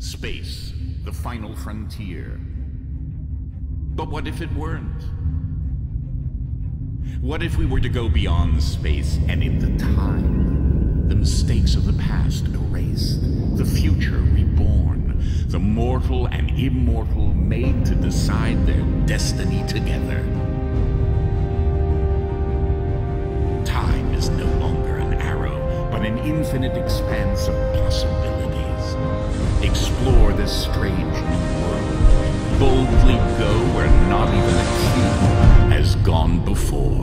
Space, the final frontier. But what if it weren't? What if we were to go beyond space and into time? The mistakes of the past erased, the future reborn, the mortal and immortal made to decide their destiny together. Time is no longer an arrow, but an infinite expanse of Explore this strange new world. Boldly go where not even a cube has gone before.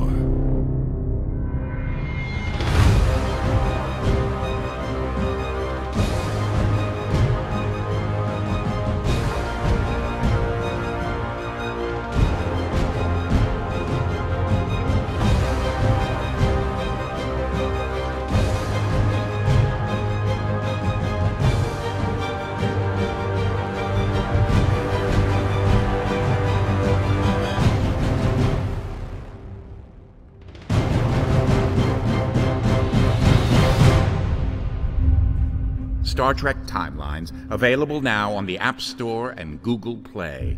Star Trek Timelines, available now on the App Store and Google Play.